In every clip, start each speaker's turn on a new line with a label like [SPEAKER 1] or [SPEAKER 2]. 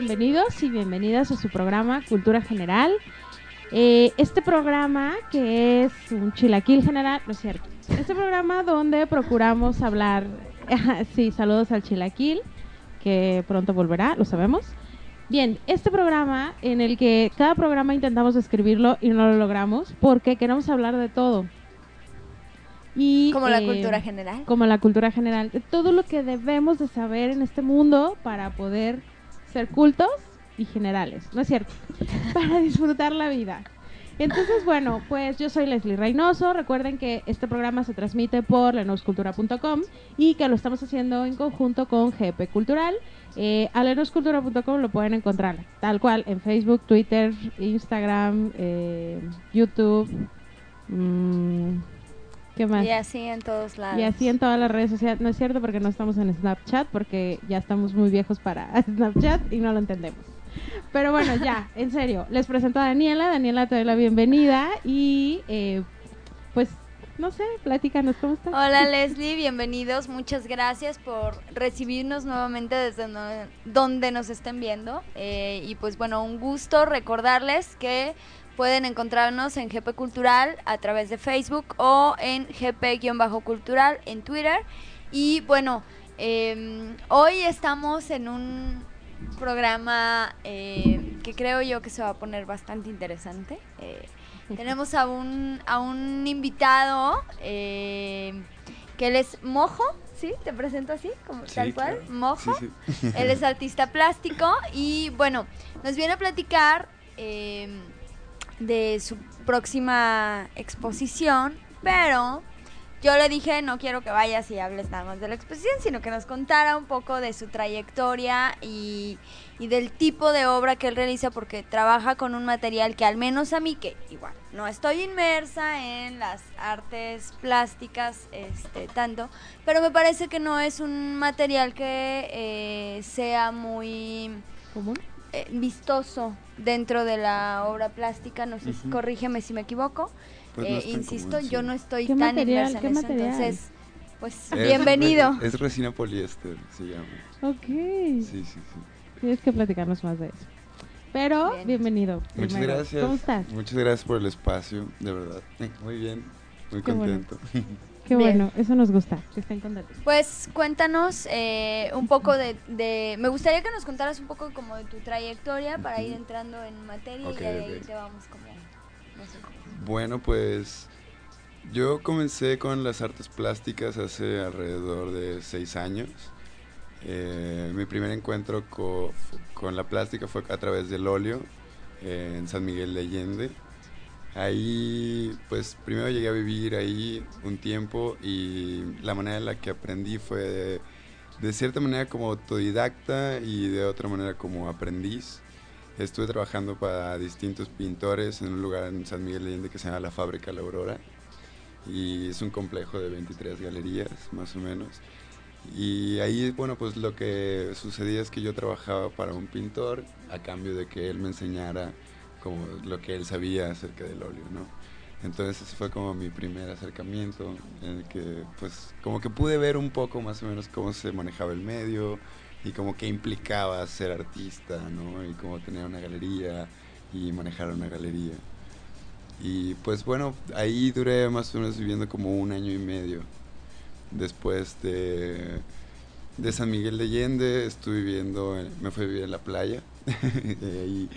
[SPEAKER 1] Bienvenidos y bienvenidas a su programa Cultura General. Eh, este programa que es un chilaquil general, no es cierto. Este programa donde procuramos hablar, sí, saludos al chilaquil, que pronto volverá, lo sabemos. Bien, este programa en el que cada programa intentamos escribirlo y no lo logramos porque queremos hablar de todo. Y,
[SPEAKER 2] Como la
[SPEAKER 1] eh,
[SPEAKER 2] cultura general.
[SPEAKER 1] Como la cultura general. De todo lo que debemos de saber en este mundo para poder ser cultos y generales. ¿No es cierto? para disfrutar la vida. Entonces, bueno, pues yo soy Leslie Reynoso. Recuerden que este programa se transmite por lenoscultura.com y que lo estamos haciendo en conjunto con GP Cultural. Eh, a lenoscultura.com lo pueden encontrar tal cual en Facebook, Twitter, Instagram, eh, YouTube. mm, ¿Qué más?
[SPEAKER 2] Y así en todos lados.
[SPEAKER 1] Y así en todas las redes sociales. No es cierto porque no estamos en Snapchat, porque ya estamos muy viejos para Snapchat y no lo entendemos. Pero bueno, ya, en serio. Les presento a Daniela. Daniela, te doy la bienvenida y eh, pues, no sé, platícanos cómo estás.
[SPEAKER 2] Hola Leslie, bienvenidos. Muchas gracias por recibirnos nuevamente desde no- donde nos estén viendo. Eh, y pues bueno, un gusto recordarles que pueden encontrarnos en GP Cultural a través de Facebook o en GP-Cultural en Twitter. Y bueno, eh, hoy estamos en un programa eh, que creo yo que se va a poner bastante interesante. Eh, tenemos a un, a un invitado eh, que él es Mojo, ¿sí? ¿Te presento así? Como,
[SPEAKER 3] Sí,
[SPEAKER 2] tal cual,
[SPEAKER 3] claro.
[SPEAKER 2] Mojo.
[SPEAKER 3] Sí, sí.
[SPEAKER 2] Él es artista plástico y bueno, nos viene a platicar eh, de su próxima exposición, pero yo le dije no quiero que vayas y hables nada más de la exposición, sino que nos contara un poco de su trayectoria y, del tipo de obra que él realiza porque trabaja con un material que al menos a mí, que igual no estoy inmersa en las artes plásticas este, tanto, pero me parece que no es un material que eh, sea muy
[SPEAKER 1] ¿Común?
[SPEAKER 2] Eh, vistoso dentro de la obra plástica, no sé, si-
[SPEAKER 3] Ujú.
[SPEAKER 2] corrígeme si me equivoco.
[SPEAKER 3] Pues
[SPEAKER 2] Eh, insisto,
[SPEAKER 3] común,
[SPEAKER 2] yo no estoy
[SPEAKER 1] ¿Qué
[SPEAKER 2] tan
[SPEAKER 1] material?
[SPEAKER 2] inmersa en
[SPEAKER 1] ¿Qué
[SPEAKER 2] eso,
[SPEAKER 1] material?
[SPEAKER 2] entonces, pues
[SPEAKER 3] Es-
[SPEAKER 2] bienvenido.
[SPEAKER 3] Es, resina poliéster, se llama.
[SPEAKER 1] Ok.
[SPEAKER 3] Sí, sí, sí.
[SPEAKER 1] Tienes que platicarnos más de eso. Pero,
[SPEAKER 2] Bien.
[SPEAKER 1] bienvenido.
[SPEAKER 3] Muchas
[SPEAKER 1] primero.
[SPEAKER 3] gracias.
[SPEAKER 1] ¿Cómo estás?
[SPEAKER 3] Muchas gracias por el espacio, de verdad. Muy bien, muy
[SPEAKER 1] Qué bueno. Qué
[SPEAKER 2] Bien.
[SPEAKER 1] bueno, eso nos gusta, que estén contentos.
[SPEAKER 2] Pues cuéntanos eh, un poco de, de- Me gustaría que nos contaras un poco como de tu trayectoria para ir entrando en materia y de ahí
[SPEAKER 3] ok.
[SPEAKER 2] te vamos como... No sé.
[SPEAKER 3] Bueno, pues yo comencé con las artes plásticas hace alrededor de seis años. Eh, mi primer encuentro co- con la plástica fue a través del óleo eh, en San Miguel de Allende. Ahí, pues primero llegué a vivir ahí un tiempo y la manera en la que aprendí fue de, cierta manera como autodidacta y de otra manera como aprendiz. Estuve trabajando para distintos pintores en un lugar en San Miguel de Allende que se llama La Fábrica La Aurora. Y es un complejo de 23 galerías, más o menos. Y ahí, bueno, pues lo que sucedía es que yo trabajaba para un pintor a cambio de que él me enseñara como lo que él sabía acerca del óleo, ¿no? Entonces ese fue como mi primer acercamiento en el que pues como que pude ver un poco más o menos cómo se manejaba el medio y como que implicaba ser artista, ¿no? Y cómo tener una galería y manejar una galería. Y pues bueno, ahí duré más o menos viviendo como un año y medio. Después de, de San Miguel de Allende estuve viviendo, en- me fui a vivir en la playa. y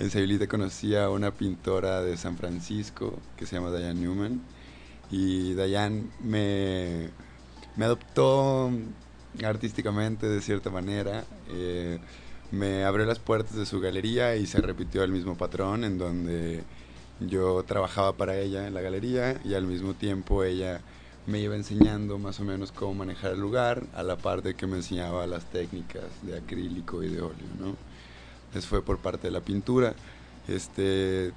[SPEAKER 3] en Sayulita conocí a una pintora de San Francisco que se llama Diane Newman. Y Diane me, me adoptó artísticamente de cierta manera. eh, me abrió las puertas de su galería y se repitió el mismo patrón en donde yo trabajaba para ella en la galería y al mismo tiempo ella me iba enseñando más o menos cómo manejar el lugar, a la par de que me enseñaba las técnicas de acrílico y de óleo, ¿no? Eso fue por parte de la pintura. Este,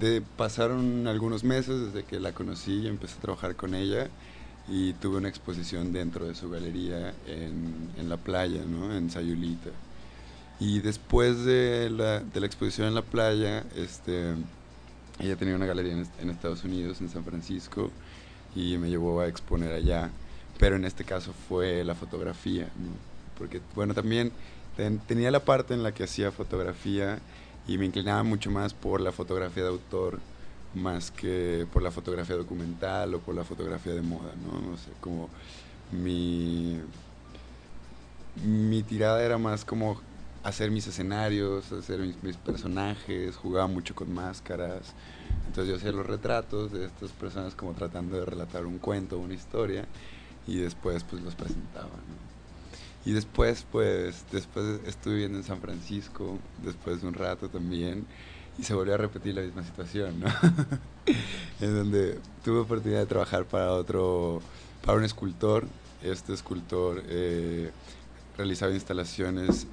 [SPEAKER 3] de, pasaron algunos meses desde que la conocí y empecé a trabajar con ella y tuve una exposición dentro de su galería en, en la playa, ¿no? En Sayulita. Y después de la, de la exposición en la playa, este, ella tenía una galería en, Estados Unidos, en San Francisco, y me llevó a exponer allá. Pero en este caso fue la fotografía. Porque, bueno, también tenía la parte en la que hacía fotografía y me inclinaba mucho más por la fotografía de autor más que por la fotografía documental o por la fotografía de moda, ¿no? No sé, como mi, mi tirada era más como hacer mis escenarios, hacer mis, personajes, jugaba mucho con máscaras. Entonces yo hacía los retratos de estas personas como tratando de relatar un cuento, una historia, y después pues los presentaba. Y después pues, después estuve viviendo en San Francisco, después de un rato también, y se volvió a repetir la misma situación, ¿no? en donde tuve oportunidad de trabajar para otro, para un escultor. Este escultor eh, realizaba instalaciones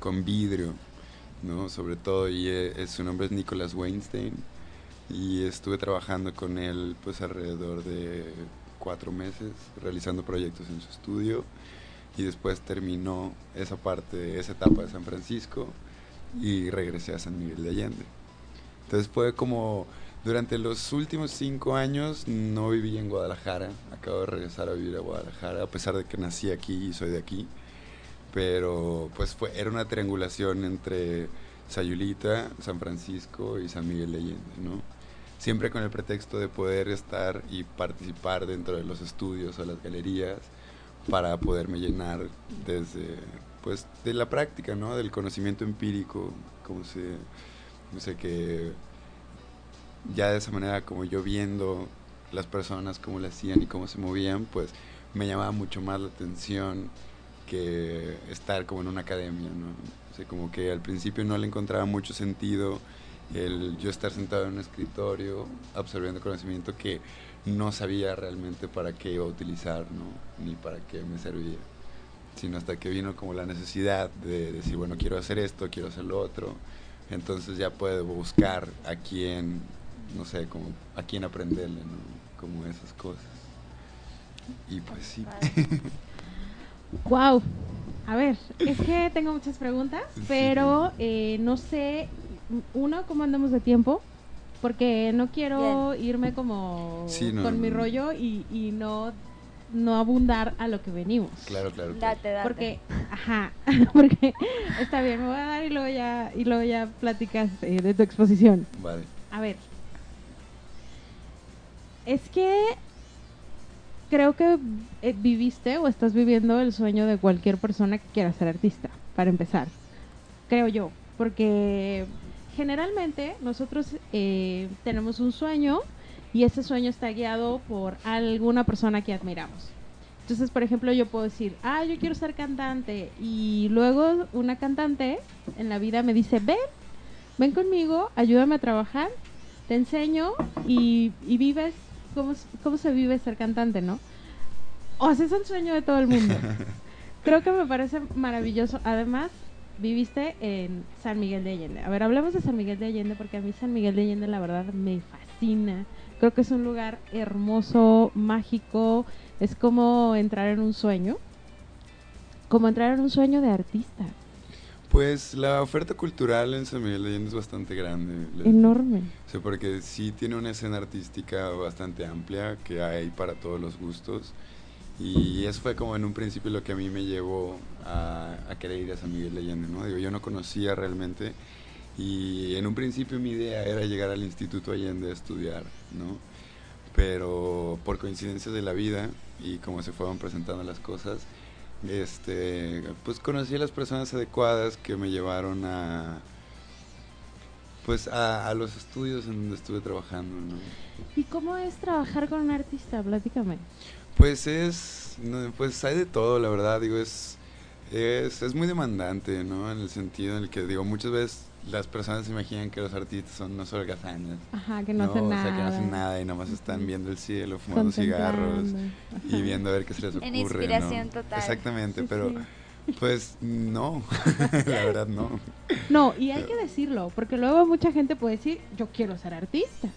[SPEAKER 3] con vidrio, ¿no? Sobre todo, y eh, su nombre es Nicholas Weinstein. Y estuve trabajando con él pues alrededor de cuatro meses, realizando proyectos en su estudio. Y después terminó esa parte, esa etapa de San Francisco y regresé a San Miguel de Allende. Entonces fue como durante los últimos cinco años no viví en Guadalajara, acabo de regresar a vivir a Guadalajara, a pesar de que nací aquí y soy de aquí, pero pues fue, era una triangulación entre Sayulita, San Francisco y San Miguel de Allende, ¿no? Siempre con el pretexto de poder estar y participar dentro de los estudios o las galerías para poderme llenar desde pues de la práctica, ¿no? Del conocimiento empírico, como se, no sé, que ya de esa manera como yo viendo las personas cómo lo hacían y cómo se movían, pues me llamaba mucho más la atención que estar como en una academia, ¿no? O como que al principio no le encontraba mucho sentido el yo estar sentado en un escritorio absorbiendo conocimiento que no sabía realmente para qué iba a utilizar, ¿no? Ni para qué me servía. Sino hasta que vino como la necesidad de decir, bueno, quiero hacer esto, quiero hacer lo otro. Entonces ya puedo buscar a quién no sé, como a quién aprenderle, ¿no? Como esas cosas. Y pues sí.
[SPEAKER 1] wow. A ver, es que tengo muchas preguntas, pero eh, no sé, uno, ¿cómo andamos de tiempo? Porque no quiero irme como con mi rollo y, y no no abundar a lo que venimos.
[SPEAKER 3] Claro, claro.
[SPEAKER 2] Date, date.
[SPEAKER 1] Porque, ajá, porque está bien, me voy a dar y luego ya, y luego ya platicas eh, de tu exposición.
[SPEAKER 3] Vale.
[SPEAKER 1] A ver, es que creo que eh, viviste o estás viviendo el sueño de cualquier persona que quiera ser artista, para empezar. Creo yo, porque generalmente nosotros eh, tenemos un sueño y ese sueño está guiado por alguna persona que admiramos. Entonces, por ejemplo, yo puedo decir, ah, yo quiero ser cantante. Y luego una cantante en la vida me dice, ven, ven conmigo, ayúdame a trabajar, te enseño y, y vives cómo, se vive ser cantante, ¿no? O sea, es el sueño de todo el mundo. Creo que me parece maravilloso. Además, viviste en San Miguel de Allende. A ver, hablemos de San Miguel de Allende porque a mí San Miguel de Allende la verdad me fascina. Creo que es un lugar hermoso, mágico. Es como entrar en un sueño. Como entrar en un sueño de artista.
[SPEAKER 3] Pues la oferta cultural en San Miguel de Allende es bastante grande.
[SPEAKER 1] Enorme.
[SPEAKER 3] Sí, porque sí tiene una escena artística bastante amplia que hay para todos los gustos. Y eso fue como en un principio lo que a mí me llevó a, querer ir a San Miguel de Allende, ¿no? Digo, yo no conocía realmente y en un principio mi idea era llegar al Instituto Allende a estudiar, ¿no? Pero por coincidencias de la vida y como se fueron presentando las cosas, este, pues conocí a las personas adecuadas que me llevaron a, pues a, los estudios en donde estuve trabajando.
[SPEAKER 1] ¿Y cómo es trabajar con un artista? Platícame.
[SPEAKER 3] Pues es, pues hay de todo, la verdad, digo, es, es, es muy demandante, ¿no? En el sentido en el que, digo, muchas veces las personas se imaginan que los artistas son no solo gazanas.
[SPEAKER 1] Ajá, que no, hacen nada.
[SPEAKER 3] O sea, que no hacen nada y nomás están viendo el cielo, fumando cigarros y viendo a ver qué se les ocurre. En
[SPEAKER 2] inspiración total.
[SPEAKER 3] Exactamente, pero pues no, la verdad no.
[SPEAKER 1] No, y hay que decirlo, porque luego mucha gente puede decir, yo quiero ser artista.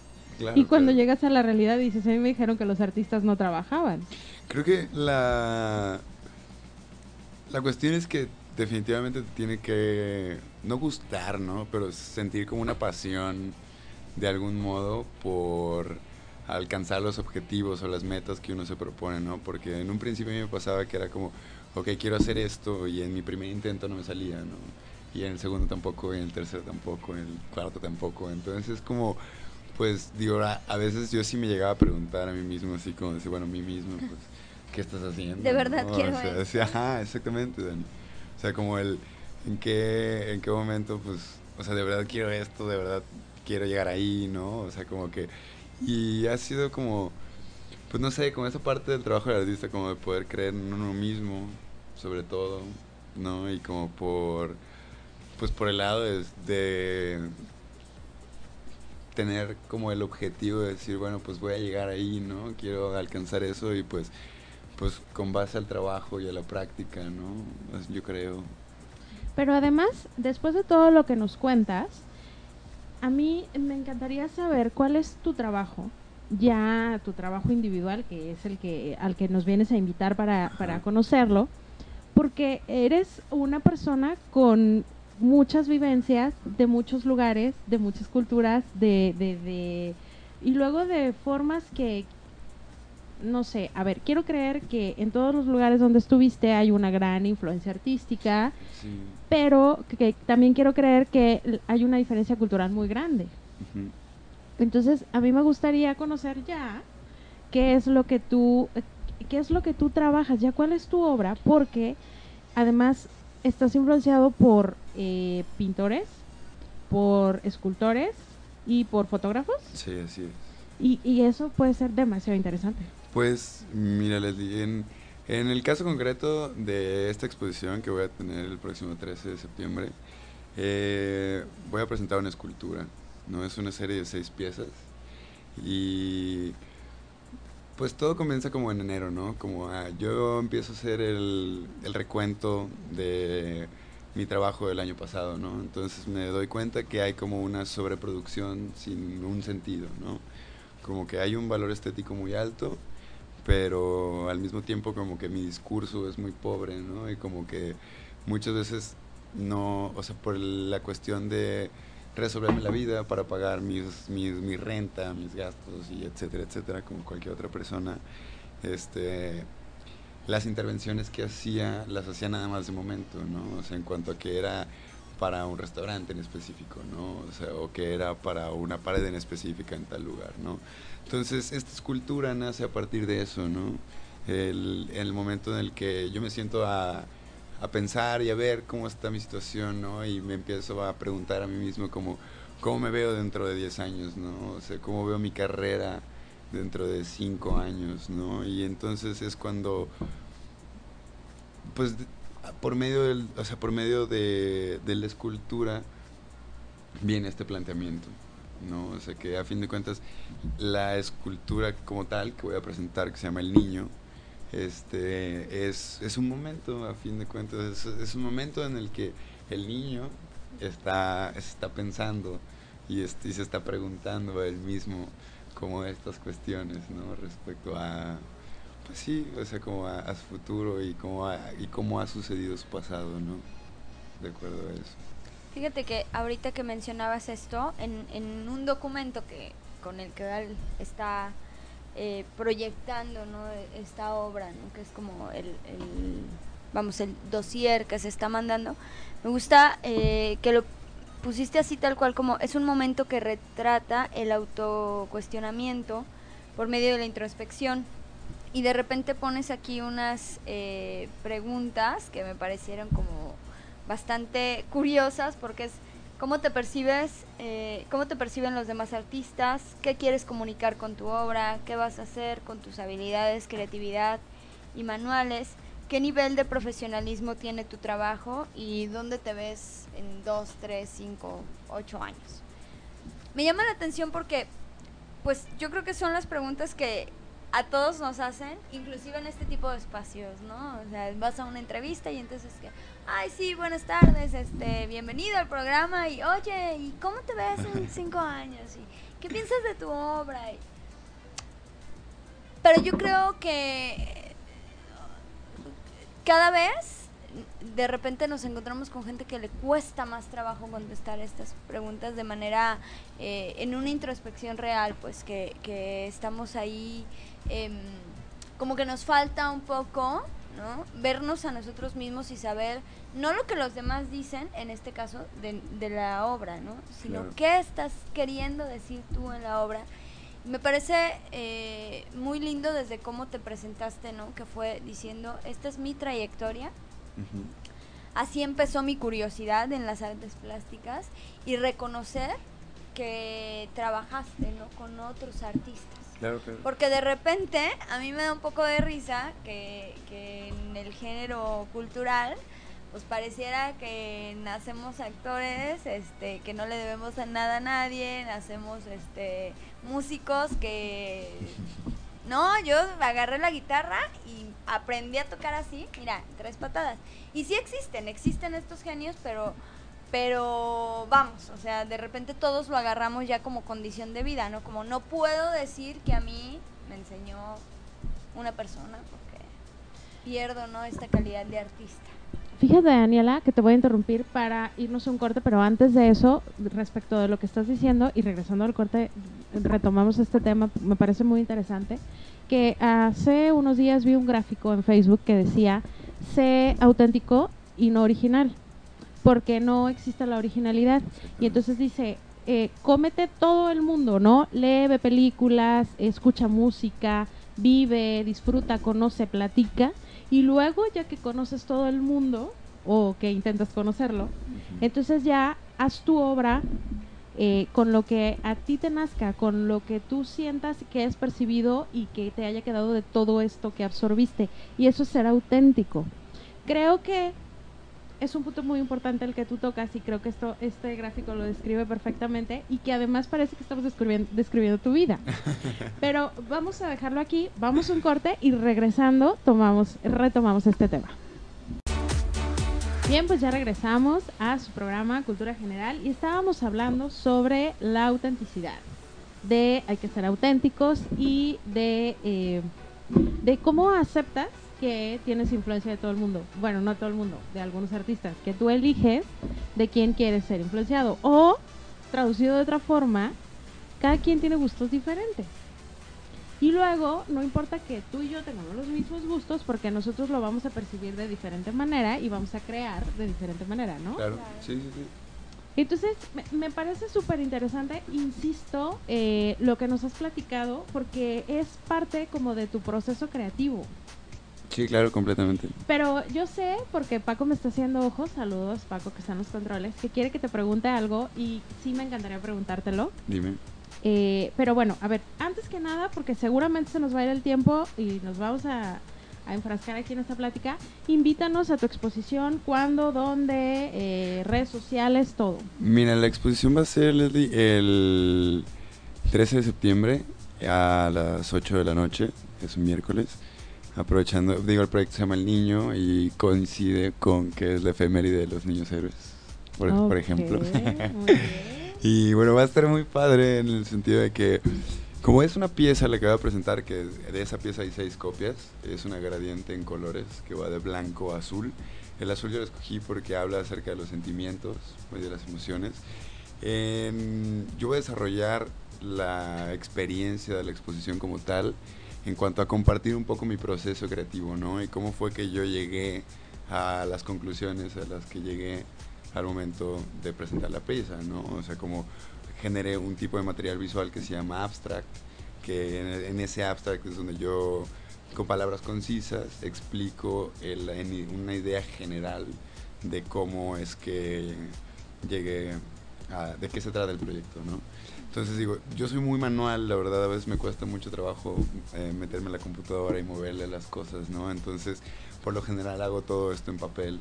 [SPEAKER 1] Y cuando llegas a la realidad dices, a mí me dijeron que los artistas no trabajaban.
[SPEAKER 3] Creo que la, la cuestión es que definitivamente te tiene que no gustar, ¿no? Pero sentir como una pasión de algún modo por alcanzar los objetivos o las metas que uno se propone, ¿no? Porque en un principio a mí me pasaba que era como, ok, quiero hacer esto y en mi primer intento no me salía, ¿no? Y en el segundo tampoco, y en el tercero tampoco, en el cuarto tampoco. Entonces es como, pues, digo, a, a veces yo sí me llegaba a preguntar a mí mismo, así como decir, bueno, a mí mismo, pues, ¿qué estás haciendo?
[SPEAKER 2] De verdad
[SPEAKER 3] ¿no?
[SPEAKER 2] quiero
[SPEAKER 3] o sea, sí, ajá, exactamente, Dani. O sea, como el, ¿en qué, en qué momento, pues, o sea, de verdad quiero esto, de verdad quiero llegar ahí, ¿no? O sea, como que, y ha sido como, pues no sé, como esa parte del trabajo del artista, como de poder creer en uno mismo, sobre todo, ¿no? Y como por, pues por el lado de, de tener como el objetivo de decir, bueno, pues voy a llegar ahí, ¿no? Quiero alcanzar eso y pues, pues con base al trabajo y a la práctica, ¿no? Pues, Yo creo.
[SPEAKER 1] Pero además, después de todo lo que nos cuentas, a mí me encantaría saber cuál es tu trabajo, ya tu trabajo individual, que es el que al que nos vienes a invitar para, para conocerlo, porque eres una persona con muchas vivencias de muchos lugares, de muchas culturas, de, de, de y luego de formas que no sé, a ver, quiero creer que en todos los lugares donde estuviste hay una gran influencia artística,
[SPEAKER 3] Sí.
[SPEAKER 1] pero que, que también quiero creer que hay una diferencia cultural muy grande. Entonces, a mí me gustaría conocer ya qué es lo que tú qué es lo que tú trabajas, ya cuál es tu obra, porque además estás influenciado por eh, pintores, por escultores y por fotógrafos,
[SPEAKER 3] Sí, así es.
[SPEAKER 1] y, y eso puede ser demasiado interesante.
[SPEAKER 3] Pues mira, Leslie, en, en el caso concreto de esta exposición que voy a tener el próximo 13 de septiembre, eh, voy a presentar una escultura, ¿no? Es una serie de seis piezas y pues todo comienza como en enero, ¿no? Como ah, yo empiezo a hacer el, el recuento de mi trabajo del año pasado, ¿no? Entonces me doy cuenta que hay como una sobreproducción sin un sentido, ¿no? Como que hay un valor estético muy alto, pero al mismo tiempo como que mi discurso es muy pobre, ¿no? Y como que muchas veces no, o sea, por la cuestión de resolverme la vida para pagar mis, mis, mi renta, mis gastos y etcétera, etcétera, como cualquier otra persona, este, las intervenciones que hacía las hacía nada más de momento, ¿no? O sea, en cuanto a que era para un restaurante en específico, ¿no? O sea, o que era para una pared en específica en tal lugar, ¿no? Entonces, esta escultura nace a partir de eso, ¿no? El, el momento en el que yo me siento a, a pensar y a ver cómo está mi situación, ¿no? Y me empiezo a preguntar a mí mismo como, ¿cómo me veo dentro de 10 años, ¿no? O ¿cómo veo mi carrera dentro de 5 años, ¿no? Y entonces es cuando, pues, por medio, del, o sea, por medio de, de la escultura viene este planteamiento, ¿no? O sea, que a fin de cuentas la escultura como tal que voy a presentar, que se llama El Niño, este, es, es un momento, a fin de cuentas, es, un momento en el que el niño está, está pensando y, se está preguntando a él mismo como estas cuestiones, ¿no? Respecto a, pues sí, o sea, como a, su futuro y cómo, y cómo ha sucedido su pasado, ¿no? De acuerdo a eso.
[SPEAKER 2] Fíjate que ahorita que mencionabas esto, en, en un documento que con el que él está eh, proyectando. E- esta obra, ¿no? que es como el, el, vamos, el dossier que se está mandando, me gusta eh, que lo pusiste así tal cual como es un momento que retrata el autocuestionamiento por medio de la introspección y de repente pones aquí unas eh, preguntas que me parecieron como bastante curiosas porque es cómo te percibes, eh, cómo te perciben los demás artistas, qué quieres comunicar con tu obra, qué vas a hacer con tus habilidades, creatividad y manuales, qué nivel de profesionalismo tiene tu trabajo y dónde te ves en dos, tres, cinco, ocho años. Me llama la atención porque, pues, yo creo que son las preguntas que a todos nos hacen, inclusive en este tipo de espacios, ¿no? O sea, vas a una entrevista y entonces que, ay, sí, buenas tardes, este, bienvenido al programa y, oye, ¿y cómo te ves en cinco años? ¿Y qué piensas de tu obra? Y- Pero yo creo que cada vez de repente nos encontramos con gente que le cuesta más trabajo contestar estas preguntas de manera, eh, en una introspección real, pues que, que estamos ahí, em, como que nos falta un poco, ¿no? Vernos a nosotros mismos y saber, no lo que los demás dicen, en este caso, de, de la obra, ¿no? Sino
[SPEAKER 3] Claro.
[SPEAKER 2] qué estás queriendo decir tú en la obra. Me parece eh, muy lindo desde cómo te presentaste, ¿no? Que fue diciendo, esta es mi trayectoria. Así empezó mi curiosidad en las artes plásticas y reconocer que trabajaste ¿no? con otros artistas. Porque de repente a mí me da un poco de risa que, que en el género cultural pues pareciera que nacemos actores este que no le debemos nada a nadie, nacemos este músicos que no, yo agarré la guitarra y aprendí a tocar así, mira, tres patadas. Y sí existen, existen estos genios, pero pero vamos, o sea, de repente todos lo agarramos ya como condición de vida, ¿no? Como no puedo decir que a mí me enseñó una persona porque pierdo, ¿no? Esta calidad de artista.
[SPEAKER 1] Fíjate, Daniela, que te voy a interrumpir para irnos a un corte, pero antes de eso, respecto de lo que estás diciendo y regresando al corte, retomamos este tema, me parece muy interesante, que hace unos días vi un gráfico en Facebook que decía, sé auténtico y no original, porque no existe la originalidad. Y entonces dice, eh, cómete todo el mundo, ¿no? Lee, ve películas, escucha música, vive, disfruta, conoce, platica. Y luego, ya que conoces todo el mundo, o que intentas conocerlo, entonces ya haz tu obra eh, con lo que a ti te nazca, con lo que tú sientas que es percibido y que te haya quedado de todo esto que absorbiste. Y eso es ser auténtico. Creo que es un punto muy importante el que tú tocas y creo que esto este gráfico lo describe perfectamente y que además parece que estamos describiendo, describiendo tu vida. Pero vamos a dejarlo aquí, vamos a un corte y regresando tomamos retomamos este tema. Bien, pues ya regresamos a su programa Cultura General y estábamos hablando sobre la autenticidad, de hay que ser auténticos y de, eh, de cómo aceptas que tienes influencia de todo el mundo. Bueno, no todo el mundo, de algunos artistas, que tú eliges de quién quieres ser influenciado. O, traducido de otra forma, cada quien tiene gustos diferentes. Y luego, no importa que tú y yo tengamos los mismos gustos, porque nosotros lo vamos a percibir de diferente manera y vamos a crear de diferente manera, ¿no?
[SPEAKER 3] Claro,
[SPEAKER 2] Claro.
[SPEAKER 3] sí, sí, sí.
[SPEAKER 1] Entonces, me, me parece súper interesante, insisto, eh, lo que nos has platicado, porque es parte como de tu proceso creativo.
[SPEAKER 3] Sí, claro, completamente.
[SPEAKER 1] Pero yo sé, porque Paco me está haciendo ojos, saludos Paco que está en los controles, que quiere que te pregunte algo y sí me encantaría preguntártelo.
[SPEAKER 3] Dime.
[SPEAKER 1] Eh, pero bueno, a ver, antes que nada, porque seguramente se nos va a ir el tiempo y nos vamos a, a enfrascar aquí en esta plática, invítanos a tu exposición, cuándo, dónde, eh, redes sociales, todo.
[SPEAKER 3] Mira, la exposición va a ser, Leslie, el 13 de septiembre a las 8 de la noche, es un miércoles. Aprovechando, digo, el proyecto se llama El Niño y coincide con que es la efeméride de los niños héroes, por, por ejemplo.
[SPEAKER 1] Ok, muy bien.
[SPEAKER 3] Y bueno, va a estar muy padre en el sentido de que, como es una pieza la que voy a presentar, que de esa pieza hay seis copias, es una gradiente en colores que va de blanco a azul. El azul yo lo escogí porque habla acerca de los sentimientos y de las emociones. En- yo voy a desarrollar la experiencia de la exposición como tal en cuanto a compartir un poco mi proceso creativo, ¿no? Y cómo fue que yo llegué a las conclusiones a las que llegué al momento de presentar la pieza, ¿no? O sea, como generé un tipo de material visual que se llama abstract, que en, en ese abstract es donde yo, con palabras concisas, explico una idea general de cómo es que llegué a, de qué se trata el proyecto, ¿no? Entonces digo, yo soy muy manual, la verdad, a veces me cuesta mucho trabajo eh, meterme en la computadora y moverle las cosas, ¿no? Entonces, por lo general hago todo esto en papel.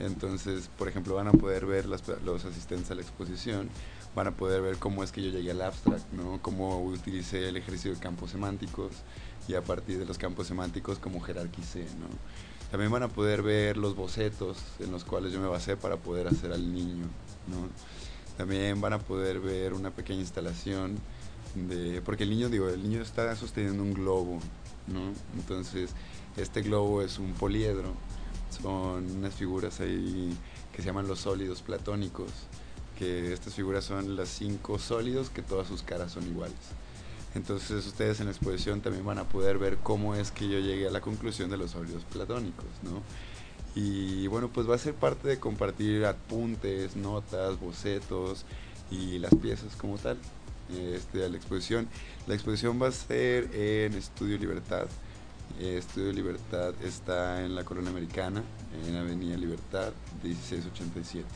[SPEAKER 3] Entonces, por ejemplo, van a poder ver las- los asistentes a la exposición, van a poder ver cómo es que yo llegué al abstract, ¿no? Cómo utilicé el ejercicio de campos semánticos y a partir de los campos semánticos cómo jerarquicé, ¿no? También van a poder ver los bocetos en los cuales yo me basé para poder hacer al niño, ¿no? También van a poder ver una pequeña instalación de porque el niño digo, el niño está sosteniendo un globo, ¿no? Entonces, este globo es un poliedro son unas figuras ahí que se llaman los sólidos platónicos, que estas figuras son las cinco sólidos que todas sus caras son iguales. Entonces ustedes en la exposición también van a poder ver cómo es que yo llegué a la conclusión de los sólidos platónicos, ¿no? Y bueno, pues va a ser parte de compartir apuntes, notas, bocetos y las piezas como tal este, a la exposición. La exposición va a ser en Estudio Libertad. Estudio Libertad está en la Corona Americana, en Avenida Libertad, 1687.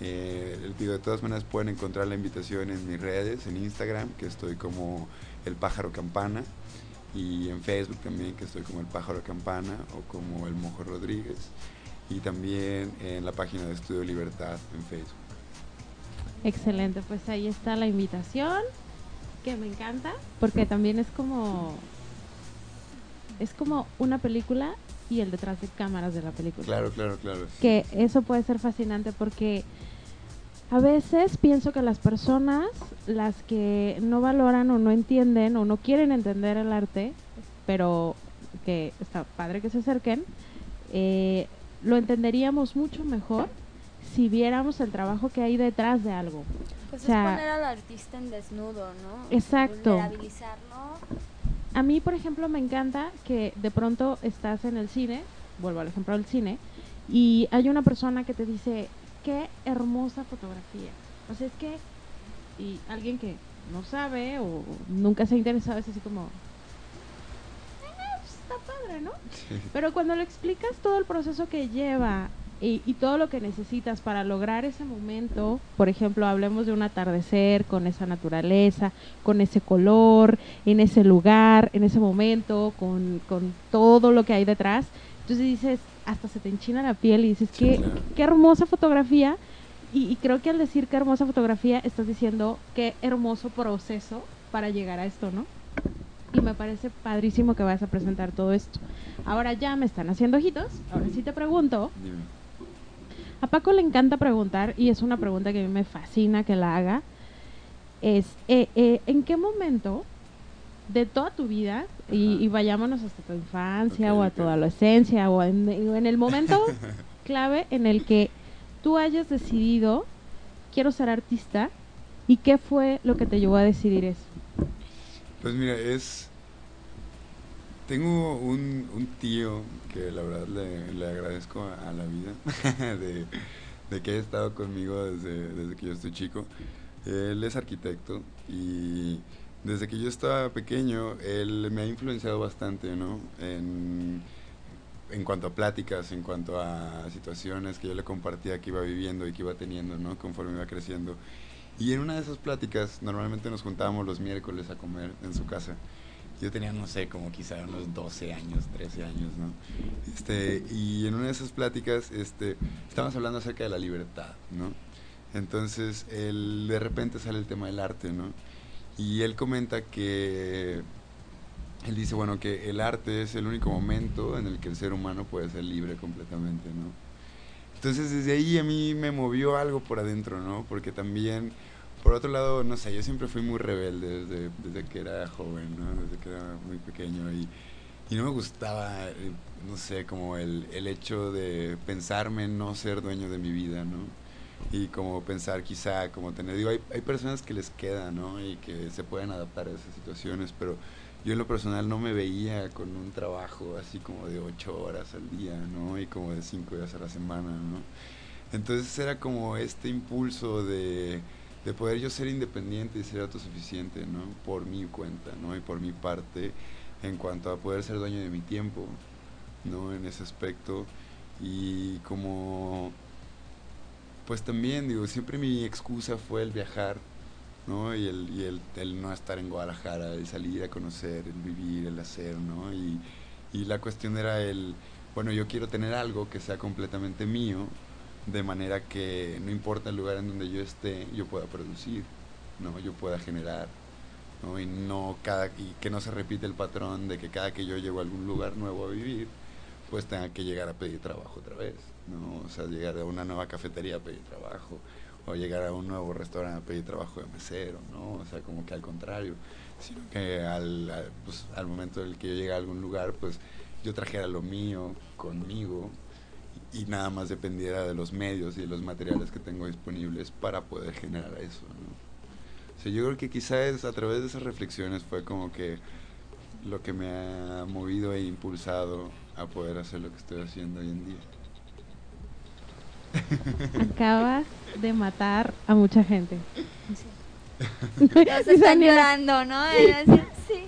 [SPEAKER 3] Eh, digo, de todas maneras pueden encontrar la invitación en mis redes, en Instagram, que estoy como El Pájaro Campana, y en Facebook también, que estoy como El Pájaro Campana o como El Mojo Rodríguez, y también en la página de Estudio Libertad en Facebook.
[SPEAKER 1] Excelente, pues ahí está la invitación, que me encanta, porque también es como es como una película y el detrás de cámaras de la película.
[SPEAKER 3] Claro, claro, claro.
[SPEAKER 1] Que eso puede ser fascinante porque a veces pienso que las personas, las que no valoran o no entienden o no quieren entender el arte, pero que está padre que se acerquen, eh, lo entenderíamos mucho mejor si viéramos el trabajo que hay detrás de algo.
[SPEAKER 2] Pues es poner al artista en desnudo, ¿no?
[SPEAKER 1] Exacto.
[SPEAKER 2] Vulnerabilizarlo
[SPEAKER 1] a mí, por ejemplo, me encanta que de pronto estás en el cine, vuelvo al ejemplo del cine, y hay una persona que te dice, qué hermosa fotografía. O sea, es que, y alguien que no sabe o nunca se ha interesado es así como, eh, pues, está padre, ¿no? Pero cuando le explicas todo el proceso que lleva y, todo lo que necesitas para lograr ese momento, por ejemplo, hablemos de un atardecer con esa naturaleza, con ese color, en ese lugar, en ese momento, con, todo lo que hay detrás. Entonces dices, hasta se te enchina la piel y dices, qué, qué hermosa fotografía. Y, y, creo que al decir qué hermosa fotografía, estás diciendo qué hermoso proceso para llegar a esto, ¿no? Y me parece padrísimo que vayas a presentar todo esto. Ahora ya me están haciendo ojitos. Ahora sí te pregunto. A Paco le encanta preguntar, y es una pregunta que a mí me fascina que la haga, es, eh, eh, ¿en qué momento de toda tu vida, y, vayámonos hasta tu infancia o a tu adolescencia, o en, en el momento clave en el que tú hayas decidido, quiero ser artista, ¿y qué fue lo que te llevó a decidir eso?
[SPEAKER 3] Pues mira, es tengo un, un, tío que la verdad le, agradezco a, la vida de, que haya estado conmigo desde, desde que yo estoy chico. Él es arquitecto y desde que yo estaba pequeño, él me ha influenciado bastante, ¿no? En, en cuanto a pláticas, en cuanto a situaciones que yo le compartía que iba viviendo y que iba teniendo, ¿no? Conforme iba creciendo. Y en una de esas pláticas, normalmente nos juntábamos los miércoles a comer en su casa. Yo tenía, no sé, como quizá unos 12 años, 13 años, ¿no? Este, y en una de esas pláticas, este, estábamos hablando acerca de la libertad, ¿no? Entonces, él, de repente sale el tema del arte, ¿no? Y él comenta que, él dice, bueno, que el arte es el único momento en el que el ser humano puede ser libre completamente, ¿no? Entonces, desde ahí a mí me movió algo por adentro, ¿no? Porque también por otro lado, no sé, yo siempre fui muy rebelde desde, desde que era joven, ¿no? Desde que era muy pequeño y, y no me gustaba, eh, no sé, como el, el hecho de pensarme en no ser dueño de mi vida, ¿no? Y como pensar quizá, como tener, digo, hay, hay personas que les queda, ¿no? Y que se pueden adaptar a esas situaciones, pero yo en lo personal no me veía con un trabajo así como de ocho horas al día, ¿no? Y como de cinco días a la semana, ¿no? Entonces era como este impulso de de poder yo ser independiente y ser autosuficiente, ¿no? Por mi cuenta, ¿no? Y por mi parte, en cuanto a poder ser dueño de mi tiempo, ¿no? En ese aspecto. Y como, pues también, digo, siempre mi excusa fue el viajar, ¿no? Y el, y el, el no estar en Guadalajara, el salir a conocer, el vivir, el hacer, ¿no? Y, y la cuestión era el, bueno, yo quiero tener algo que sea completamente mío, de manera que no importa el lugar en donde yo esté, yo pueda producir, ¿no? yo pueda generar. ¿no? Y, no cada, y que no se repite el patrón de que cada que yo llego a algún lugar nuevo a vivir, pues tenga que llegar a pedir trabajo otra vez. ¿No? O sea, llegar a una nueva cafetería a pedir trabajo, o llegar a un nuevo restaurante a pedir trabajo de mesero, ¿no? O sea, como que al contrario, sino que al, al, pues, al momento en el que yo llegue a algún lugar, pues yo trajera lo mío conmigo y nada más dependiera de los medios y de los materiales que tengo disponibles para poder generar eso. O sea, yo creo que quizás a través de esas reflexiones fue como que lo que me ha movido e impulsado a poder hacer lo que estoy haciendo hoy en día.
[SPEAKER 1] Acabas de matar a mucha gente.
[SPEAKER 2] Nos están llorando, ¿no? Sí.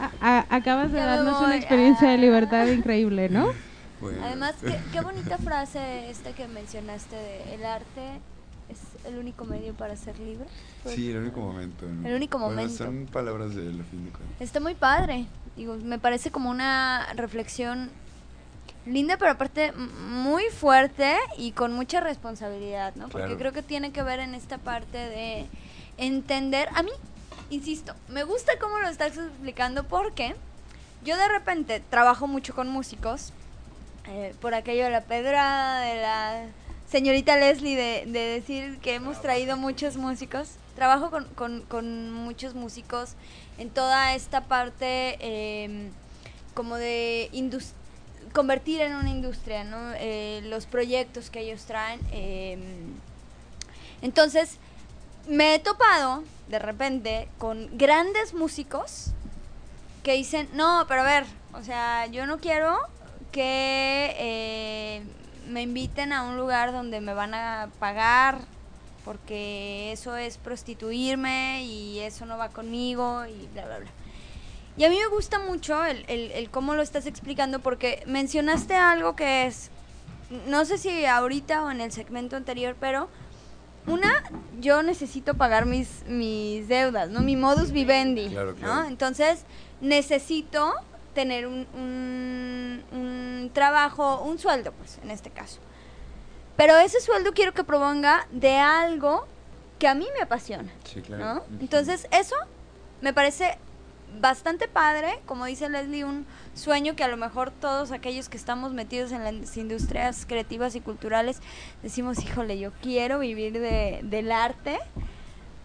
[SPEAKER 1] A- a- acabas de
[SPEAKER 2] Ya
[SPEAKER 1] darnos una experiencia de
[SPEAKER 2] Ah.
[SPEAKER 1] libertad increíble, ¿no?
[SPEAKER 3] Bueno,
[SPEAKER 2] Además, qué, qué bonita frase esta que mencionaste de el arte es el único medio para ser libre. Pues,
[SPEAKER 3] Sí, el único momento. ¿no?
[SPEAKER 2] El único
[SPEAKER 3] Bueno,
[SPEAKER 2] momento.
[SPEAKER 3] son palabras de a fin de cuentas.
[SPEAKER 2] Está muy padre. Digo, me parece como una reflexión linda, pero aparte muy fuerte y con mucha responsabilidad, ¿no? Porque
[SPEAKER 3] Claro.
[SPEAKER 2] creo que tiene que ver en esta parte de entender. A mí, insisto, me gusta cómo lo estás explicando porque yo de repente trabajo mucho con músicos, eh, por aquello de la pedrada, de la señorita Leslie, de, de decir que hemos traído muchos músicos. Trabajo con, con- con muchos músicos en toda esta parte em, como de indus- convertir en una industria, ¿no? Eh, los proyectos que ellos traen. em. entonces, me he topado de repente con grandes músicos que dicen, no, pero a ver, o sea, yo no quiero que eh, me inviten a un lugar donde me van a pagar porque eso es prostituirme y eso no va conmigo y bla, bla, bla. Y a mí me gusta mucho el, el- el cómo lo estás explicando porque mencionaste algo que es, no sé si ahorita o en el segmento anterior, pero una, yo necesito pagar mis, mis deudas, ¿no? Mi modus vivendi,
[SPEAKER 3] Claro,
[SPEAKER 2] ¿no?
[SPEAKER 3] claro.
[SPEAKER 2] Entonces, necesito tener un, un- un trabajo, un sueldo, pues, en este caso. Pero ese sueldo quiero que provenga de algo que a mí me apasiona,
[SPEAKER 3] Sí, claro.
[SPEAKER 2] ¿no? Entonces, eso me parece bastante padre, como dice Leslie, un sueño que a lo mejor todos aquellos que estamos metidos en las industrias creativas y culturales decimos, híjole, yo quiero vivir de, del arte,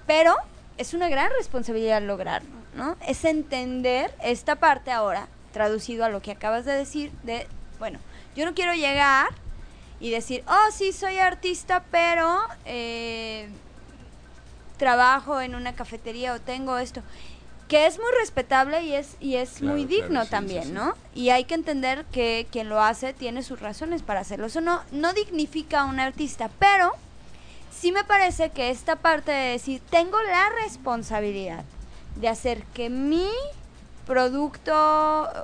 [SPEAKER 2] pero es una gran responsabilidad lograrlo, ¿no? Es entender esta parte ahora, traducido a lo que acabas de decir, de, bueno, yo no quiero llegar y decir, oh, sí, soy artista, pero eh, trabajo en una cafetería o tengo esto que es muy respetable y es y es
[SPEAKER 3] Claro,
[SPEAKER 2] muy digno
[SPEAKER 3] sí,
[SPEAKER 2] también,
[SPEAKER 3] sí.
[SPEAKER 2] ¿no? Y hay que entender que quien lo hace tiene sus razones para hacerlo. Eso no no dignifica a un artista, pero sí me parece que esta parte de decir, tengo la responsabilidad de hacer que mi producto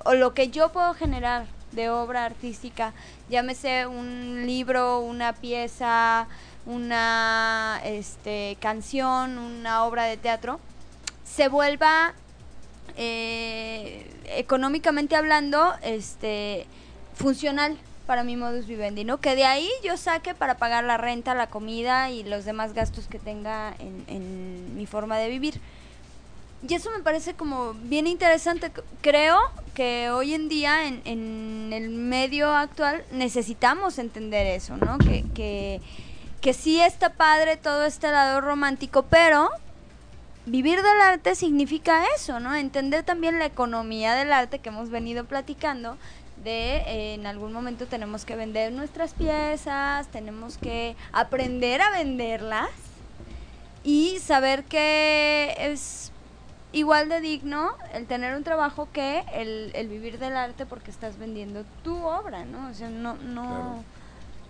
[SPEAKER 2] o lo que yo puedo generar de obra artística, llámese un libro, una pieza, una este, canción, una obra de teatro, se vuelva eh, económicamente hablando este funcional para mi modus vivendi, ¿no? Que de ahí yo saque para pagar la renta, la comida y los demás gastos que tenga en, mi forma de vivir. Y eso me parece como bien interesante. Creo que hoy en día en, en el medio actual necesitamos entender eso, ¿no? Que, que, que sí está padre todo este lado romántico, pero vivir del arte significa eso, ¿no? Entender también la economía del arte que hemos venido platicando, de eh, en algún momento tenemos que vender nuestras piezas, tenemos que aprender a venderlas y saber que es igual de digno el tener un trabajo que el, el vivir del arte porque estás vendiendo tu obra, ¿no? O sea, no, no.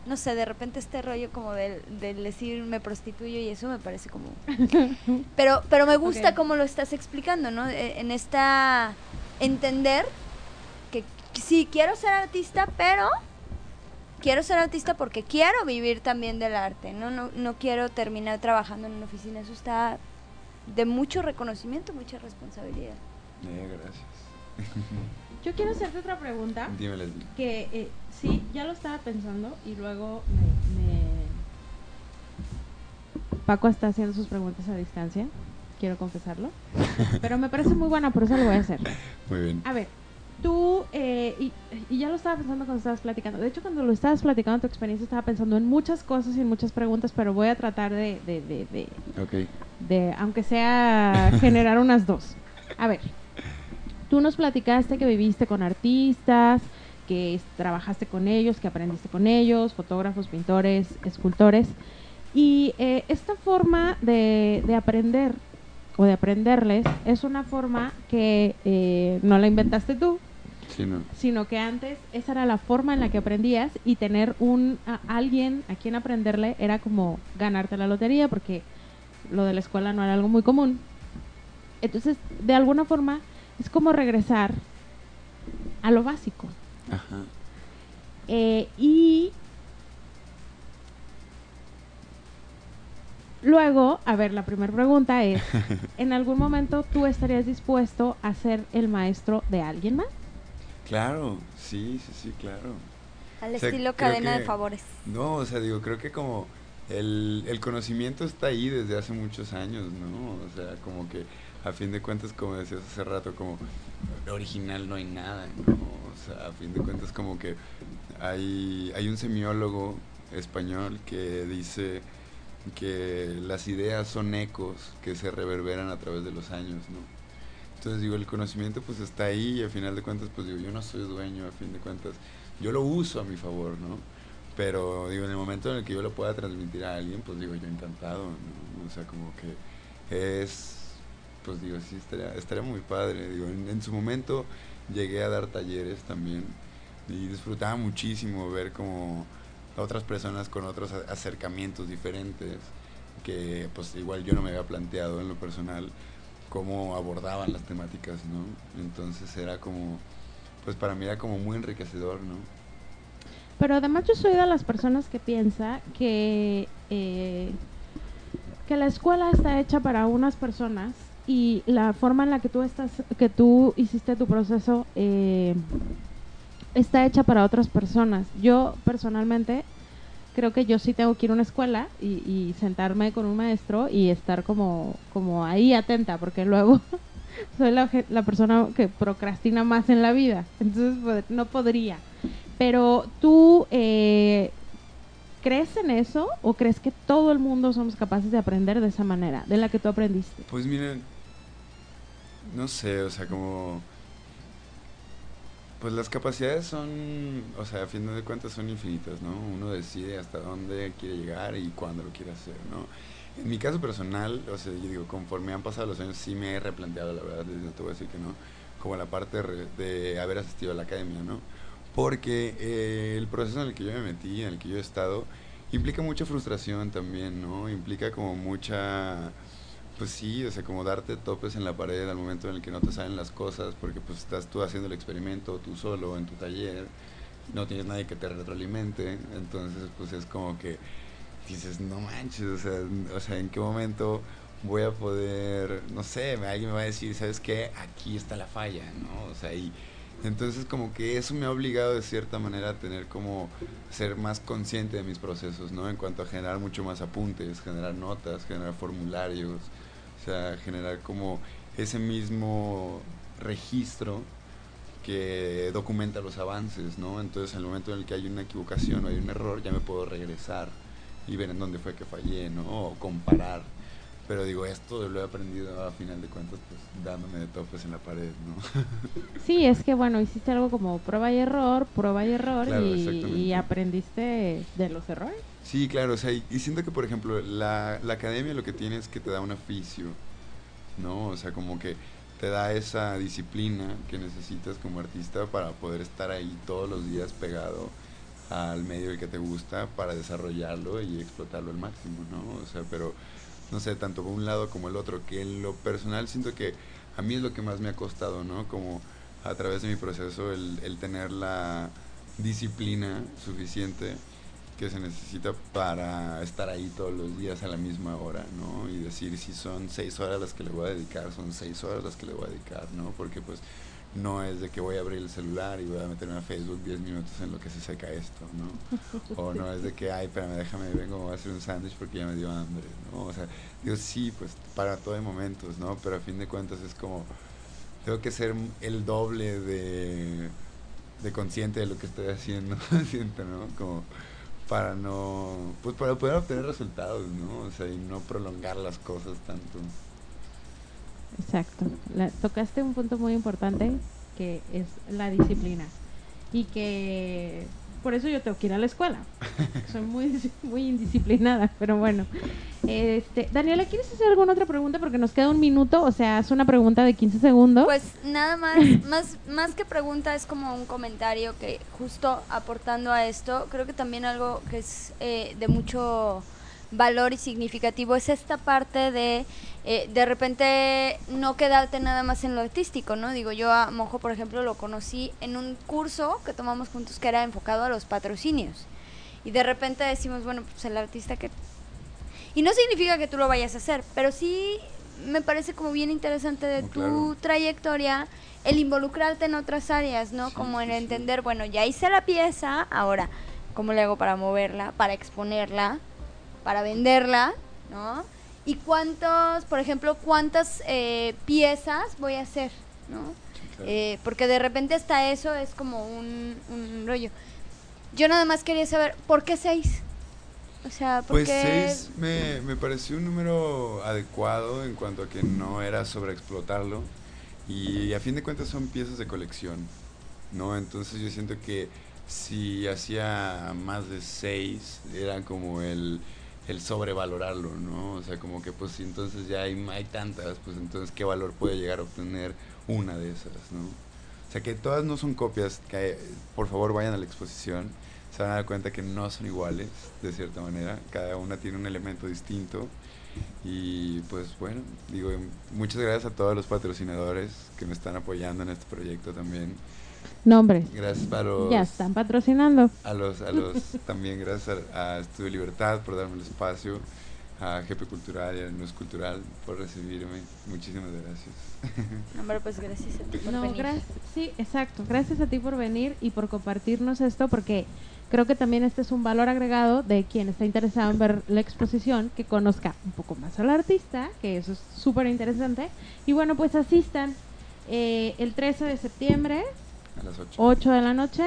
[SPEAKER 2] No sé, de repente este rollo como del, del decir me prostituyo y eso me parece como... Pero, pero me gusta cómo lo estás explicando, ¿no? E- En esta... entender que sí, quiero ser artista, pero quiero ser artista porque quiero vivir también del arte, ¿no? No, no quiero terminar trabajando en una oficina, eso está de mucho reconocimiento, mucha responsabilidad.
[SPEAKER 3] Eh, gracias.
[SPEAKER 1] Yo quiero hacerte otra pregunta.
[SPEAKER 3] Dime, Leslie.
[SPEAKER 1] Que eh, sí, ya lo estaba pensando y luego me, me- Paco está haciendo sus preguntas a distancia, quiero confesarlo. Pero me parece muy buena, por eso lo voy a hacer.
[SPEAKER 3] Muy bien.
[SPEAKER 1] A ver, tú, eh, y, y ya lo estaba pensando cuando estabas platicando. De hecho, cuando lo estabas platicando tu experiencia, estaba pensando en muchas cosas y en muchas preguntas, pero voy a tratar de, de, de, de,
[SPEAKER 3] Ok.
[SPEAKER 1] de, aunque sea generar unas dos. A ver, tú nos platicaste que viviste con artistas, que trabajaste con ellos, que aprendiste con ellos, fotógrafos, pintores, escultores. Y eh, esta forma de, de, aprender o de aprenderles es una forma que eh, no la inventaste tú, sino que antes esa era la forma en la que aprendías y tener un a alguien a quien aprenderle era como ganarte la lotería porque lo de la escuela no era algo muy común. Entonces, de alguna forma es como regresar a lo básico. Ajá. Eh, y luego, a ver, la primera pregunta es, ¿en algún momento tú estarías dispuesto a ser el maestro de alguien más?
[SPEAKER 3] Claro, sí, sí, sí, claro.
[SPEAKER 2] Al estilo cadena de favores.
[SPEAKER 3] No, o sea, digo, creo que como el, el conocimiento está ahí desde hace muchos años, ¿no? O sea, como que a fin de cuentas, como decías hace rato, como original no hay nada, ¿no? O sea, a fin de cuentas como que hay, hay un semiólogo español que dice que las ideas son ecos que se reverberan a través de los años, ¿no? Entonces digo, el conocimiento pues está ahí y a final de cuentas pues digo, yo no soy dueño, a fin de cuentas, yo lo uso a mi favor, ¿no? Pero digo, en el momento en el que yo lo pueda transmitir a alguien, pues digo, yo encantado, ¿no? O sea, como que es pues digo, sí, estaría, estaría muy padre. Digo, en, su momento llegué a dar talleres también y disfrutaba muchísimo ver como otras personas con otros acercamientos diferentes que pues igual yo no me había planteado en lo personal cómo abordaban las temáticas, ¿no? Entonces era como, pues para mí era como muy enriquecedor, ¿no?
[SPEAKER 1] Pero además yo soy de las personas que piensa que, eh, que la escuela está hecha para unas personas y la forma en la que tú estás, que tú hiciste tu proceso eh, está hecha para otras personas. Yo personalmente creo que yo sí tengo que ir a una escuela y, sentarme con un maestro y estar como, como ahí atenta, porque luego soy la, persona que procrastina más en la vida, entonces no podría. Pero tú eh, ¿Crees en eso o crees que todo el mundo somos capaces de aprender de esa manera, de la que tú aprendiste?
[SPEAKER 3] Pues miren, no sé, o sea, como... Pues las capacidades son, o sea, a fin de cuentas son infinitas, ¿no? Uno decide hasta dónde quiere llegar y cuándo lo quiere hacer, ¿no? En mi caso personal, o sea, yo digo, conforme han pasado los años, sí me he replanteado, la verdad, no te voy a decir que no, como la parte de haber asistido a la academia, ¿no? Porque eh, el proceso en el que yo me metí, en el que yo he estado, implica mucha frustración también, ¿no? Implica como mucha pues sí, o sea, como darte topes en la pared al momento en el que no te salen las cosas, porque pues estás tú haciendo el experimento tú solo en tu taller, no tienes nadie que te retroalimente, entonces pues es como que dices, no manches, o sea, o sea, ¿en qué momento voy a poder, no sé, alguien me va a decir, ¿sabes qué? Aquí está la falla, ¿no? O sea, y entonces como que eso me ha obligado de cierta manera a tener como ser más consciente de mis procesos, ¿no? En cuanto a generar mucho más apuntes, generar notas, generar formularios, o sea, generar como ese mismo registro que documenta los avances, ¿no? Entonces, al momento en el que hay una equivocación o hay un error, ya me puedo regresar y ver en dónde fue que fallé, ¿no? O comparar. Pero digo, esto lo he aprendido a final de cuentas, pues dándome de topes en la pared, ¿no?
[SPEAKER 1] Sí, es que bueno, hiciste algo como prueba y error, prueba y error y, aprendiste de los errores.
[SPEAKER 3] Sí, claro, o sea, y, siento que, por ejemplo, la, la, academia lo que tiene es que te da un oficio, ¿no? O sea, como que te da esa disciplina que necesitas como artista para poder estar ahí todos los días pegado al medio que te gusta para desarrollarlo y explotarlo al máximo, ¿no? O sea, pero, no sé, tanto por un lado como el otro, que en lo personal siento que a mí es lo que más me ha costado, ¿no? Como a través de mi proceso el, el tener la disciplina suficiente que se necesita para estar ahí todos los días a la misma hora, ¿no? Y decir si son seis horas las que le voy a dedicar, son seis horas las que le voy a dedicar, ¿no? Porque pues no es de que voy a abrir el celular y voy a meterme a Facebook 10 minutos en lo que se seca esto, ¿no? O no es de que, ay, espérame, déjame, vengo a hacer un sándwich porque ya me dio hambre, ¿no? O sea, digo, sí, pues para todo hay momentos, ¿no? Pero a fin de cuentas es como, tengo que ser el doble de, de consciente de lo que estoy haciendo, ¿no? Como para no, pues para poder obtener resultados, ¿no? O sea, y no prolongar las cosas tanto.
[SPEAKER 1] Exacto. tocaste un punto muy importante que es la disciplina. y que por eso yo tengo que ir a la escuela. Soy muy, muy indisciplinada, pero bueno. Este, Daniela, ¿quieres hacer alguna otra pregunta? Porque nos queda un minuto, o sea, es una pregunta de 15 segundos.
[SPEAKER 2] Pues nada más, más, más que pregunta es como un comentario que justo aportando a esto, creo que también algo que es eh, de mucho valor y significativo es esta parte de eh, de repente no quedarte nada más en lo artístico, ¿no? Digo, yo a Mojo, por ejemplo, lo conocí en un curso que tomamos juntos que era enfocado a los patrocinios. Y de repente decimos, bueno, pues el artista que... Y no significa que tú lo vayas a hacer, pero sí me parece como bien interesante de tu trayectoria el involucrarte en otras áreas, ¿no? como en entender, bueno, ya hice la pieza, ahora, ¿cómo le hago para moverla, para exponerla, para venderla, ¿no? y cuántos, por ejemplo, cuántas eh, piezas voy a hacer, ¿no? Eh, porque de repente hasta eso es como un, rollo. Yo nada más quería saber, ¿por qué seis? O sea, ¿por
[SPEAKER 3] pues seis me, me pareció un número adecuado en cuanto a que no era sobreexplotarlo y a fin de cuentas son piezas de colección, ¿no? Entonces yo siento que si hacía más de seis era como el el sobrevalorarlo, ¿no? O sea, como que pues entonces ya hay, hay tantas, pues entonces qué valor puede llegar a obtener una de esas, ¿no? O sea, que todas no son copias, que por favor vayan a la exposición, se van a dar cuenta que no son iguales, de cierta manera, cada una tiene un elemento distinto. Y pues bueno, digo, muchas gracias a todos los patrocinadores que me están apoyando en este proyecto también.
[SPEAKER 1] Nombres.
[SPEAKER 3] Gracias a los...
[SPEAKER 1] Ya están patrocinando.
[SPEAKER 3] A los, a los también gracias a, Estudio Libertad por darme el espacio, a GP Cultural y a Luz Cultural por recibirme. Muchísimas gracias.
[SPEAKER 2] Hombre, pues gracias a ti por venir.
[SPEAKER 1] sí, exacto. Gracias a ti por venir y por compartirnos esto porque creo que también este es un valor agregado de quien está interesado en ver la exposición, que conozca un poco más al artista, que eso es súper interesante. Y bueno, pues asistan eh, el 13 de septiembre
[SPEAKER 3] a las
[SPEAKER 1] 8. de la noche,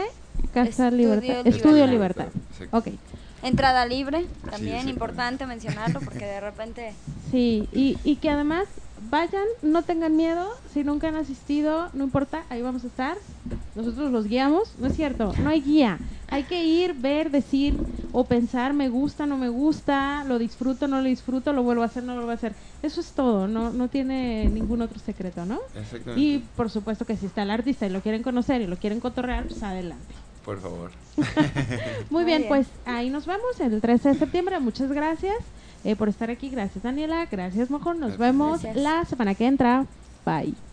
[SPEAKER 1] Casa Libertad. Estudio Libertad. Ok.
[SPEAKER 2] Entrada libre, también importante mencionarlo porque de repente...
[SPEAKER 1] Sí, y, y que además vayan, no tengan miedo, si nunca han asistido, no importa, ahí vamos a estar, nosotros los guiamos, no es cierto, no hay guía, hay que ir, ver, decir o pensar, me gusta, no me gusta, lo disfruto, no lo disfruto, lo vuelvo a hacer, no lo vuelvo a hacer, eso es todo, no, no tiene ningún otro secreto, ¿no?
[SPEAKER 3] Exactamente.
[SPEAKER 1] Y por supuesto que si está el artista y lo quieren conocer y lo quieren cotorrear, pues adelante.
[SPEAKER 3] Por favor.
[SPEAKER 1] Muy, bien, bien, pues ahí nos vemos el 13 de septiembre, muchas gracias. Eh, por estar aquí. Gracias, Daniela. Gracias, Mojón. Nos vemos la semana que entra. Bye.